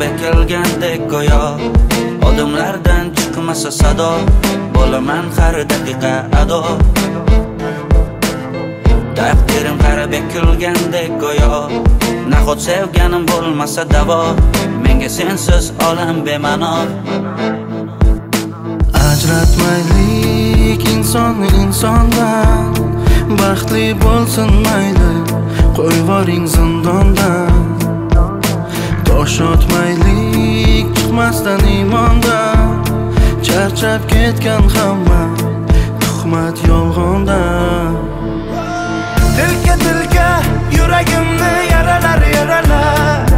bekilgandek go'yo. Odamlardan chiqmasa sado bo'laman har daqiqa ado. Taqdirim qara bekilgandek go'yo. Nahot sevganim bo'lmasa davo. Menga sensiz olam bema'no. Ajratmaylik insonni insondan. Baxtli bo'lsin mayli. Qo'yvoring zindondan. Oshotmaylik chiqmasdan iymondan charchab ketgan hamma tuhmat yolg'ondan Tilka tilka yuragimni yaralar yaralar.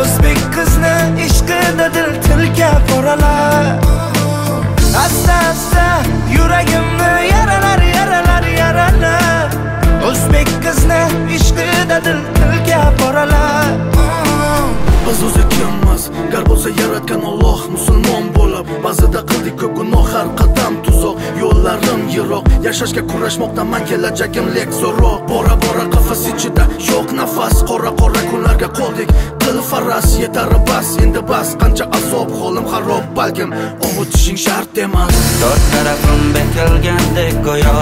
O'zbek qizni ishqida dil tilka poralar asta asta yuragimni yaralar yaralar yaralar. O'zbek qizni ishqida dil tilka yo'llarim yashashga kurashmoqdaman kelajagim lek so'roq bora bora qafas ichida yo'q nafas. Qora qora kunlarga qoldik. Qil faras yetar bas. Endi bas qancha azob holim xarob balkim ovutishing shart emas. To'rt tarafim bekilgandek go'yo.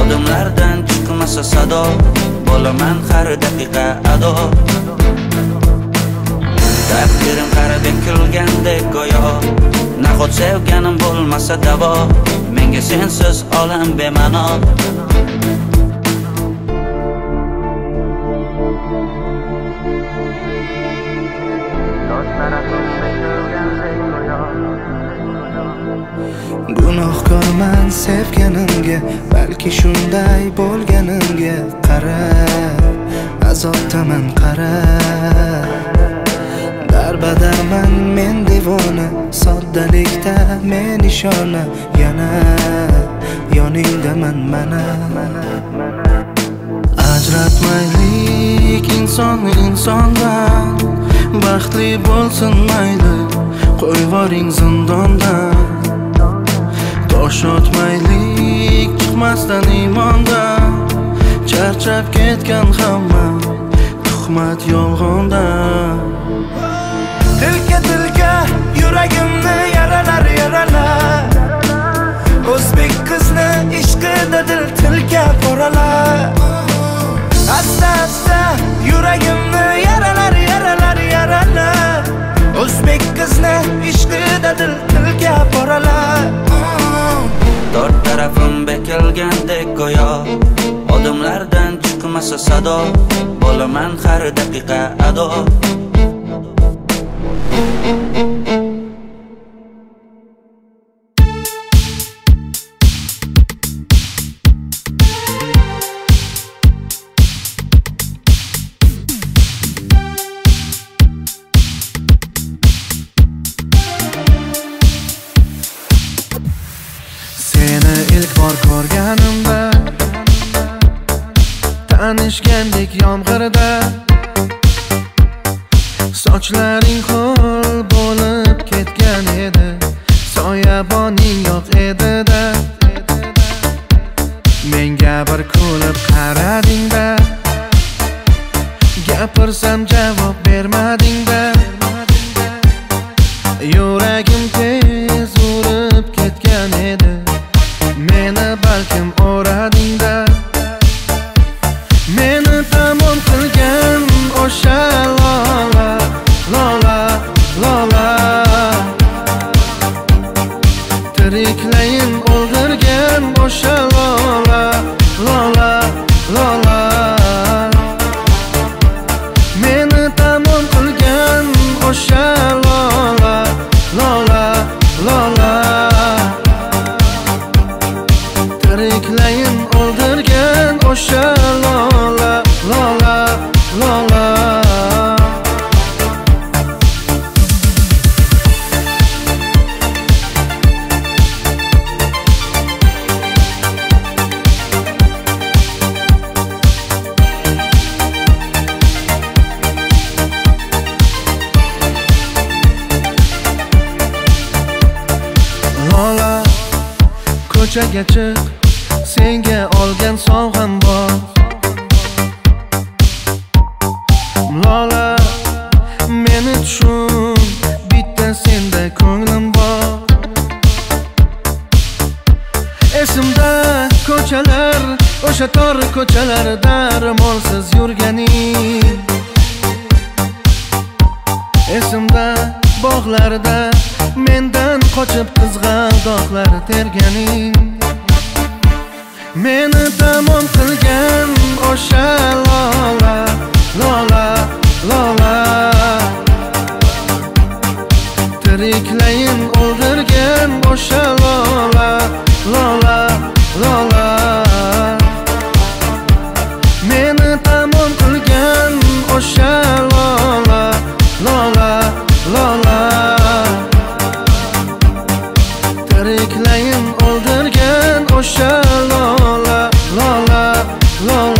Odamlardan chiqmasa sado. Bo'laman har daqiqa ado. Taqdirim qara bekilgandek go'yo. Nahot sevganim bo'lmasa davo menga sensiz olam bema'no. Gunohkorman sevganimga balki shunday bo'lganimga qara. Azobdaman qara. Darbadarman men devona soddalikda men ishona. Yana yoningdaman mana ajratmaylik insonni insondan. Baxtli bo'lsin mayli qo'yvoring zindondan. Tosh otmaylik chiqmasdan iymondan charchab ketgan hamma tuhmat yolg'ondan. Chiqmasa sado bo'laman har daqiqa ado Seni adashgandek yomg'irda. Sochlaring ho'l bo'lib ketgan edi Soyaboning yo'q edida Menga bir kulib qarading-da Gapirsam javob reclaim ko'chaga chiq senga olgan sovg'am bor. Lola meni tushun bitta senda ko'nglim bor. Esimda ko'chalar o'sha tor ko'chalarda ro'molsiz yurganing. Esimda bog'larda mendan qochib qizg'aldoqlar terganing. Meni tamom qilgan o'sha lola lola lola. tariklayin oldirgan o'sha lola lola lola.